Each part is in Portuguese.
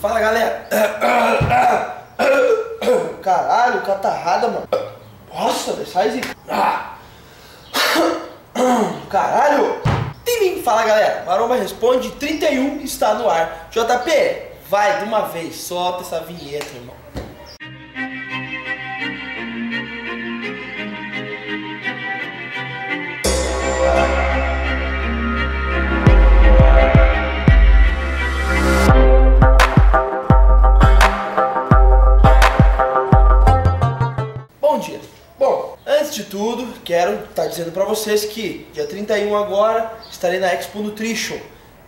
Fala galera! Caralho, catarrada, mano. Nossa, sai zica. Caralho! Fala galera, Maromba Responde 31 está no ar. JP, vai de uma vez, solta essa vinheta, irmão. Quero estar dizendo para vocês que dia 31 agora estarei na Expo Nutrition.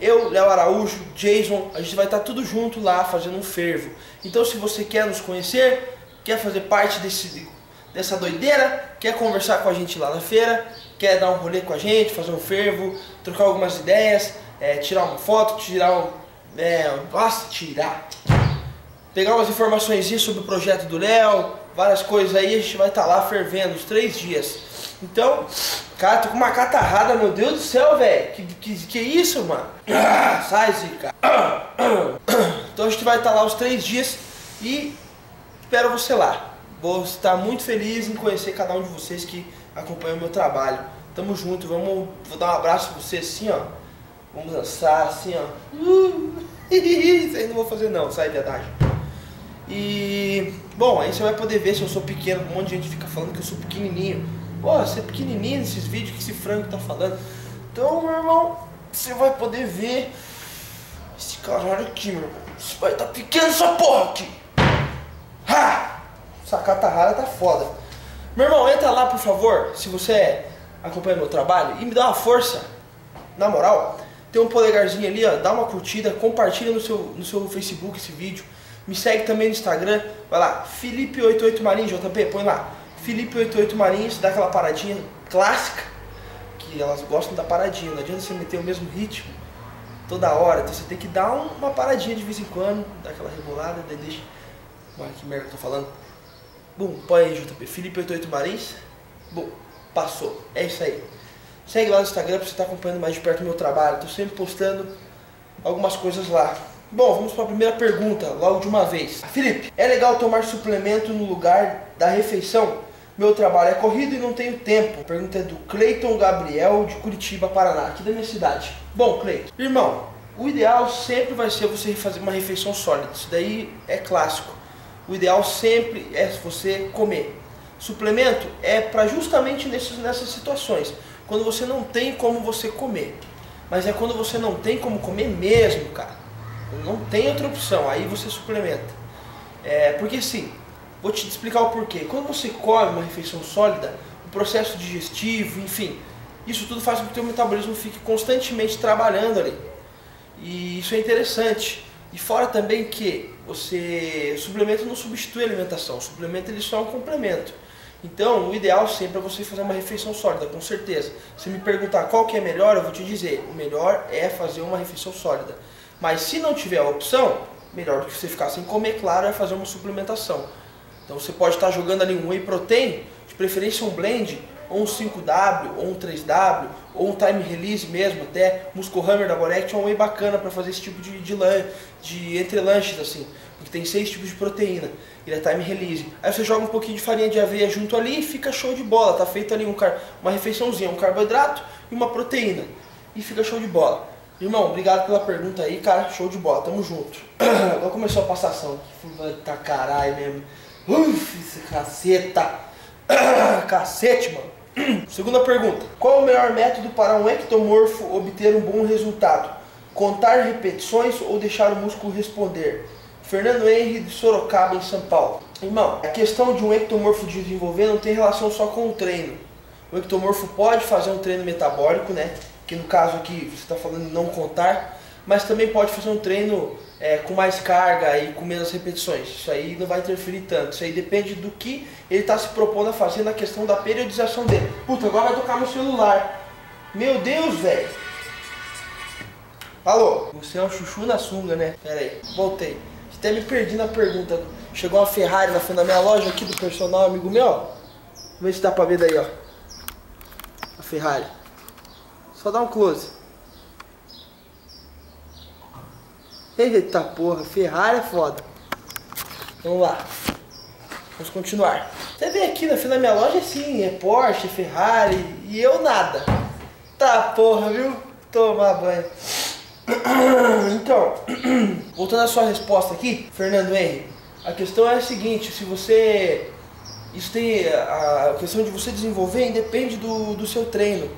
Eu, Léo Araújo, Jason, a gente vai estar tudo junto lá fazendo um fervo. Então, se você quer nos conhecer, quer fazer parte desse, dessa doideira, quer conversar com a gente lá na feira, quer dar um rolê com a gente, fazer um fervo, trocar algumas ideias, é, tirar uma foto, tirar um. É, nossa, tirar! Pegar umas informações sobre o projeto do Léo, várias coisas aí, a gente vai estar lá fervendo os três dias. Então, cara, tô com uma catarrada, meu Deus do céu, velho. Que, que, que isso, mano? Ah, sai, Zica. Então a gente vai estar lá os três dias e espero você lá. Vou estar muito feliz em conhecer cada um de vocês que acompanham o meu trabalho. Tamo junto, vamos. Vou dar um abraço pra você assim, ó. Vamos dançar assim, ó. Isso aí não vou fazer não, sai verdade. E bom, aí você vai poder ver se eu sou pequeno, um monte de gente fica falando que eu sou pequenininho. Pô, você é pequenininho nesses vídeos que esse frango tá falando. Então, meu irmão, você vai poder ver esse caralho aqui, meu irmão. Você vai tá pequeno essa porra aqui. Ha! Essa catarrada tá foda. Meu irmão, entra lá, por favor, se você acompanha meu trabalho e me dá uma força. Na moral, tem um polegarzinho ali, ó, dá uma curtida, compartilha no seu, no seu Facebook esse vídeo. Me segue também no Instagram, vai lá, Felipe88 Marins, JP, põe lá, Felipe88 Marins, dá aquela paradinha clássica, que elas gostam da paradinha, não adianta você meter o mesmo ritmo toda hora, então você tem que dar uma paradinha de vez em quando, dar aquela rebolada, daí deixa. Olha que merda que eu tô falando. Bom, põe aí, JP, Felipe88 Marins, bom, passou, é isso aí. Segue lá no Instagram pra você estar acompanhando mais de perto o meu trabalho, tô sempre postando algumas coisas lá. Bom, vamos para a primeira pergunta, logo de uma vez. Felipe, é legal tomar suplemento no lugar da refeição? Meu trabalho é corrido e não tenho tempo. Pergunta é do Cleiton Gabriel, de Curitiba, Paraná, aqui da minha cidade. Bom, Cleiton, irmão, o ideal sempre vai ser você fazer uma refeição sólida. Isso daí é clássico. O ideal sempre é você comer. Suplemento é para justamente nesses, nessas situações, quando você não tem como você comer. Mas é quando você não tem como comer mesmo, cara. Não tem outra opção, aí você suplementa. É, porque sim, vou te explicar o porquê. Quando você come uma refeição sólida, o processo digestivo, enfim, isso tudo faz com que o teu metabolismo fique constantemente trabalhando ali. E isso é interessante. E fora também que você suplemento não substitui a alimentação, o suplemento ele só é um complemento. Então, o ideal sempre é você fazer uma refeição sólida, com certeza. Se me perguntar qual que é melhor, eu vou te dizer, o melhor é fazer uma refeição sólida. Mas se não tiver a opção, melhor do que você ficar sem comer, claro, é fazer uma suplementação. Então você pode estar jogando ali um whey protein, de preferência um blend, ou um 5W, ou um 3W, ou um time release mesmo, até Muscle Hammer da Borect é um whey bacana para fazer esse tipo de, de, de entre lanches assim, porque tem seis tipos de proteína, ele é time release. Aí você joga um pouquinho de farinha de aveia junto ali e fica show de bola, tá feito ali um car uma refeiçãozinha, um carboidrato e uma proteína, e fica show de bola. Irmão, obrigado pela pergunta aí, cara. Show de bola, tamo junto. Agora começou a passação. Tá caralho mesmo. Uf, caceta. Cacete, mano. Segunda pergunta. Qual o melhor método para um ectomorfo obter um bom resultado? Contar repetições ou deixar o músculo responder? Fernando Henry de Sorocaba, em São Paulo. Irmão, a questão de um ectomorfo desenvolver não tem relação só com o treino. O ectomorfo pode fazer um treino metabólico, né? que no caso aqui você está falando em não contar, mas também pode fazer um treino é, com mais carga e com menos repetições. Isso aí não vai interferir tanto. Isso aí depende do que ele está se propondo a fazer na questão da periodização dele. Puta, agora vai tocar no celular. Meu Deus, velho. Alô? Você é um chuchu na sunga, né? Pera aí, voltei. Até me perdi na pergunta. Chegou uma Ferrari na frente da minha loja aqui do personal, amigo meu. Ver se dá pra ver daí, ó. A Ferrari. Só dá um close. Eita porra, Ferrari é foda. Vamos lá. Vamos continuar. Você vê aqui na fila da minha loja sim, é Porsche, Ferrari e eu nada. Tá porra, viu? Tomar banho. Então, voltando à sua resposta aqui, Fernando Henry, a questão é a seguinte, se você. Isso tem. A questão de você desenvolver independe do, do seu treino.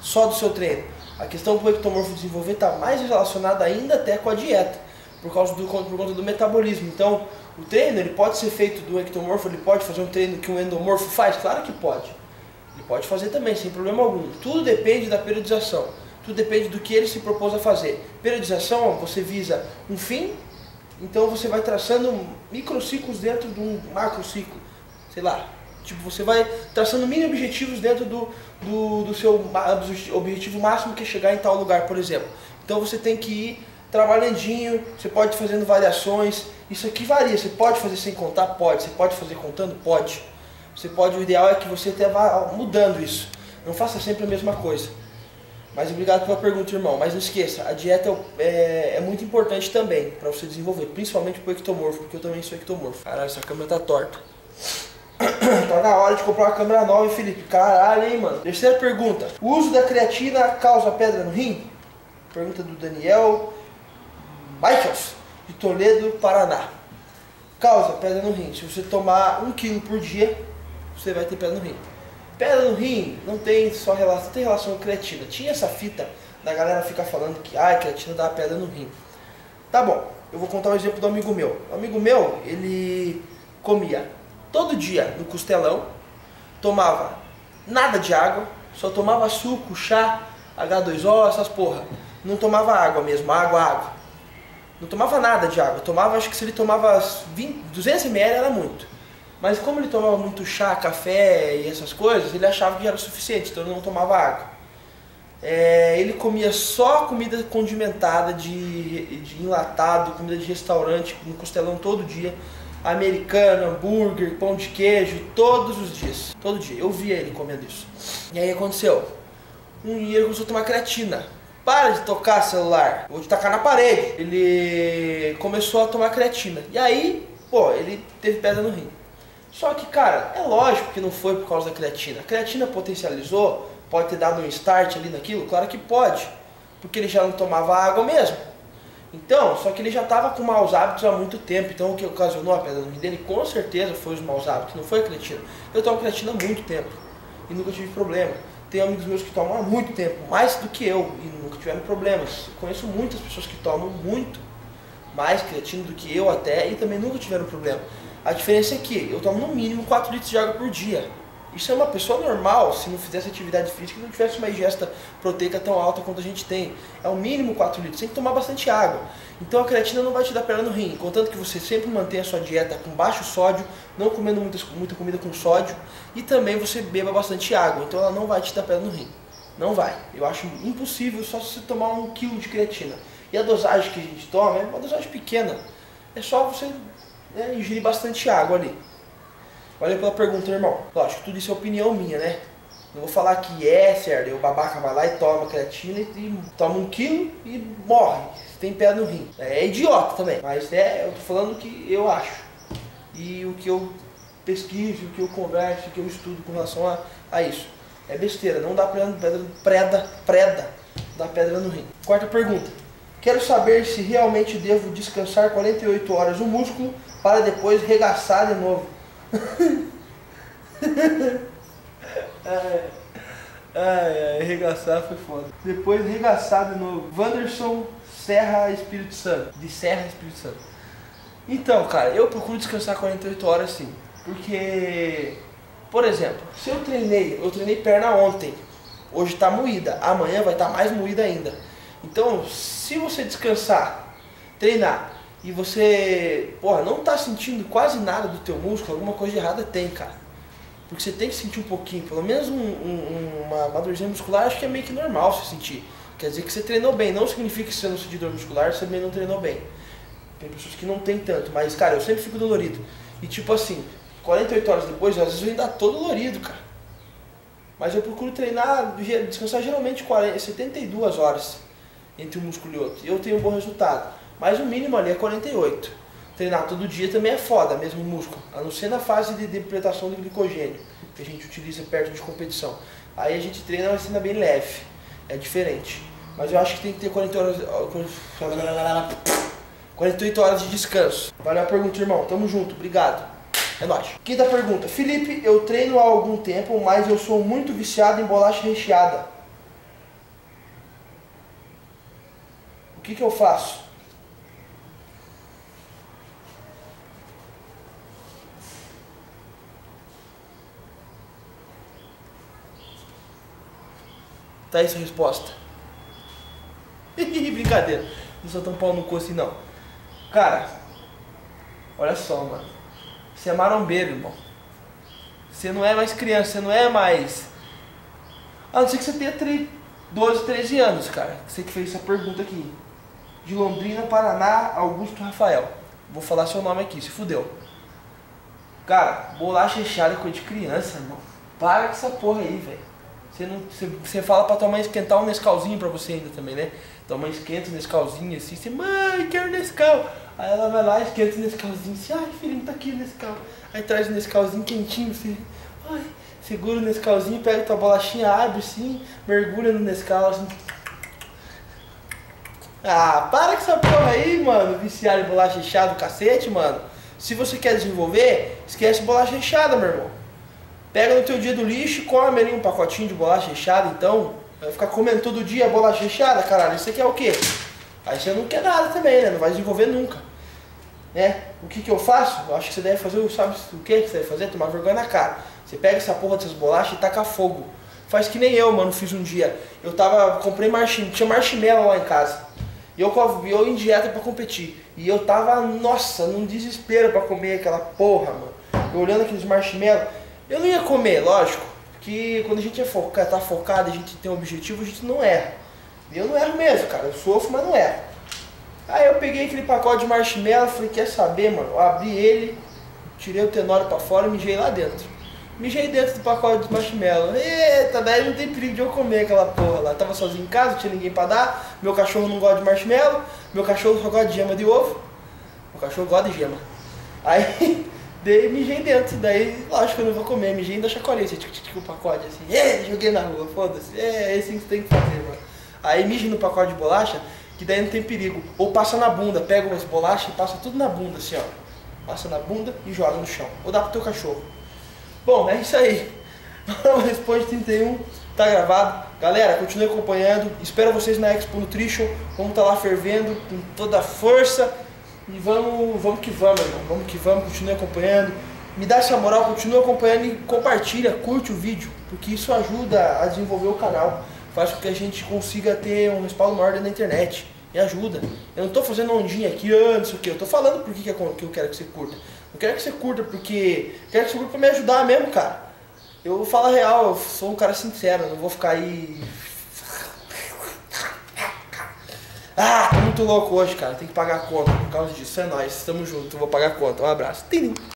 Só do seu treino. A questão do ectomorfo desenvolver está mais relacionada ainda até com a dieta, por causa do, por conta do metabolismo. Então, o treino ele pode ser feito do ectomorfo, ele pode fazer um treino que um endomorfo faz? Claro que pode. Ele pode fazer também, sem problema algum. Tudo depende da periodização. Tudo depende do que ele se propôs a fazer. Periodização, você visa um fim, então você vai traçando microciclos dentro de um macrociclo. Sei lá, Tipo, você vai traçando mini objetivos dentro do, do, do, seu objetivo máximo que é chegar em tal lugar, por exemplo. Então você tem que ir trabalhandinho, você pode ir fazendo variações. Isso aqui varia, você pode fazer sem contar? Pode. Você pode fazer contando? Pode. Você pode, o ideal é que você até vá mudando isso. Não faça sempre a mesma coisa. Mas obrigado pela pergunta, irmão. Mas não esqueça, a dieta é, é muito importante também para você desenvolver, principalmente para o ectomorfo, porque eu também sou ectomorfo. Caralho, essa câmera tá torta. tá na hora de comprar uma câmera nova, hein, Felipe? Caralho, hein, mano. Terceira pergunta. O uso da creatina causa pedra no rim? Pergunta do Daniel Michaels, de Toledo, Paraná. Causa pedra no rim. Se você tomar um quilo por dia, você vai ter pedra no rim. Pedra no rim não tem só relação, tem relação com creatina. Tinha essa fita da galera ficar falando que ah, creatina dá pedra no rim. Tá bom, eu vou contar um exemplo do amigo meu. O amigo meu, ele comia todo dia no costelão, tomava nada de água, só tomava suco, chá, H2O, essas porra. Não tomava água mesmo, água, água. Não tomava nada de água. Tomava, acho que se ele tomava 20, 200 ml era muito. Mas como ele tomava muito chá, café e essas coisas, ele achava que era suficiente, então ele não tomava água. É, ele comia só comida condimentada, de, de enlatado, comida de restaurante, no costelão todo dia americano, hambúrguer, pão de queijo, todos os dias. Todo dia. Eu via ele comendo isso. E aí aconteceu. Um dia ele começou a tomar creatina. Para de tocar celular, vou te tacar na parede. Ele começou a tomar creatina. E aí, pô, ele teve pedra no rim. Só que, cara, é lógico que não foi por causa da creatina. A creatina potencializou, pode ter dado um start ali naquilo? Claro que pode. Porque ele já não tomava água mesmo. Então, só que ele já estava com maus hábitos há muito tempo. Então, o que ocasionou a pedra dele, com certeza, foi os maus hábitos, não foi a creatina. Eu tomo creatina há muito tempo e nunca tive problema. Tenho amigos meus que tomam há muito tempo, mais do que eu, e nunca tiveram problemas. Conheço muitas pessoas que tomam muito mais creatina do que eu até e também nunca tiveram problema. A diferença é que eu tomo no mínimo 4 litros de água por dia. Isso é uma pessoa normal, se não fizesse atividade física e não tivesse uma ingesta proteica tão alta quanto a gente tem. É o mínimo 4 litros, tem que tomar bastante água. Então a creatina não vai te dar perda no rim, contanto que você sempre mantenha a sua dieta com baixo sódio, não comendo muita, muita comida com sódio e também você beba bastante água, então ela não vai te dar perda no rim. Não vai. Eu acho impossível só você tomar um quilo de creatina. E a dosagem que a gente toma é uma dosagem pequena. É só você né, ingerir bastante água ali. Valeu pela pergunta, irmão. Lógico, tudo isso é opinião minha, né? Não vou falar que é certo, o babaca vai lá e toma creatina e toma um quilo e morre. Tem pedra no rim. É idiota também, mas é, eu tô falando o que eu acho. E o que eu pesquiso, o que eu converso, o que eu estudo com relação a, a isso. É besteira, não dá pedra, pedra preda, preda, dá pedra no rim. Quarta pergunta. Quero saber se realmente devo descansar 48 horas o músculo para depois regaçar de novo ai, ai, arregaçar foi foda. Depois arregaçar de novo. Wanderson Serra Espírito Santo. De Serra Espírito Santo. Então, cara, eu procuro descansar 48 horas sim. Porque, por exemplo, se eu treinei, eu treinei perna ontem, hoje tá moída, amanhã vai estar tá mais moída ainda. Então, se você descansar, treinar e você, porra, não tá sentindo quase nada do teu músculo, alguma coisa errada tem, cara. Porque você tem que sentir um pouquinho, pelo menos um, um, uma, uma dorzinha muscular, acho que é meio que normal você sentir. Quer dizer que você treinou bem, não significa que você não sentir dor muscular, você também não treinou bem. Tem pessoas que não tem tanto, mas, cara, eu sempre fico dolorido. E tipo assim, 48 horas depois, às vezes eu ainda tô dolorido, cara. Mas eu procuro treinar, descansar geralmente 40, 72 horas entre um músculo e outro. E eu tenho um bom resultado. Mas o mínimo ali é 48. Treinar todo dia também é foda, mesmo músculo. A não ser na fase de depletação de glicogênio, que a gente utiliza perto de competição. Aí a gente treina, mas ainda bem leve. É diferente. Mas eu acho que tem que ter 40 horas. 48 horas de descanso. Valeu a pergunta, irmão. Tamo junto. Obrigado. É nóis. Quinta pergunta. Felipe, eu treino há algum tempo, mas eu sou muito viciado em bolacha recheada. O que, que eu faço? Tá aí sua resposta. Brincadeira. Não sou tão pau no cu assim não. Cara, olha só, mano. Você é marombeiro, irmão. Você não é mais criança, você não é mais. A não ser que você tenha 3, 12, 13 anos, cara. Você que fez essa pergunta aqui. De Londrina, Paraná, Augusto Rafael. Vou falar seu nome aqui, se fudeu. Cara, bolacha recheada é coisa de criança, irmão. Para com essa porra aí, velho. Você, não, você, você fala pra tua mãe esquentar um Nescauzinho pra você ainda também, né? Tua mãe esquenta o Nescauzinho assim, você, mãe, quero Nescau. Aí ela vai lá, esquenta o Nescauzinho assim, ai filhinho, tá aqui o Nescau. Aí traz o Nescauzinho quentinho, você, ai, segura o Nescauzinho, pega tua bolachinha, abre assim, mergulha no Nescau assim. Ah, para com essa porra aí, mano, viciar em bolacha recheada do cacete, mano. Se você quer desenvolver, esquece bolacha recheada, meu irmão. Pega no teu dia do lixo, come ali um pacotinho de bolacha recheada, então. Vai ficar comendo todo dia bolacha recheada, caralho. Isso aqui é o quê? Aí você não quer nada também, né? Não vai desenvolver nunca. Né? O que que eu faço? Eu acho que você deve fazer, sabe o que você deve fazer? Tomar vergonha na cara. Você pega essa porra dessas bolachas e taca fogo. Faz que nem eu, mano, fiz um dia. Eu tava, comprei marshmallow, tinha marshmallow lá em casa. E eu, eu em dieta pra competir. E eu tava, nossa, num desespero pra comer aquela porra, mano. Eu olhando aqueles marshmallow. Eu não ia comer, lógico, que quando a gente é foca, tá focado, a gente tem um objetivo, a gente não erra. Eu não erro mesmo, cara, eu sofro, mas não erro. Aí eu peguei aquele pacote de marshmallow, falei, quer saber, mano? Eu abri ele, tirei o tenório pra fora e mijei lá dentro. Mijei dentro do pacote de marshmallow. Eita, daí não tem perigo de eu comer aquela porra lá. tava sozinho em casa, não tinha ninguém pra dar. Meu cachorro não gosta de marshmallow. Meu cachorro só gosta de gema de ovo. Meu cachorro gosta de gema. Aí Dei mijei dentro, daí lógico eu não vou comer, mijei da chacoalhei, assim, tic, tic, o pacote assim, é, joguei na rua, foda-se, é, é assim que você tem que fazer, mano. Aí mije no pacote de bolacha, que daí não tem perigo. Ou passa na bunda, pega umas bolachas e passa tudo na bunda, assim, ó. Passa na bunda e joga no chão. Ou dá pro teu cachorro. Bom, é isso aí. Responde 31, tá gravado. Galera, continue acompanhando. Espero vocês na Expo Nutrition. Vamos estar tá lá fervendo com toda a força. E vamos, vamos que vamos, irmão. Vamos que vamos, continue acompanhando. Me dá essa moral, continue acompanhando e compartilha, curte o vídeo, porque isso ajuda a desenvolver o canal. Faz com que a gente consiga ter um respaldo maior na internet. Me ajuda. Eu não estou fazendo ondinha aqui, ah, não sei o que. Eu estou falando por que, que eu quero que você curta. Eu quero que você curta porque. Eu quero que você curta pra me ajudar mesmo, cara. Eu falo a real, eu sou um cara sincero, não vou ficar aí Ah, tô muito louco hoje, cara. Tem que pagar a conta por causa disso. É nóis, tamo junto. Vou pagar a conta. Um abraço. Tim.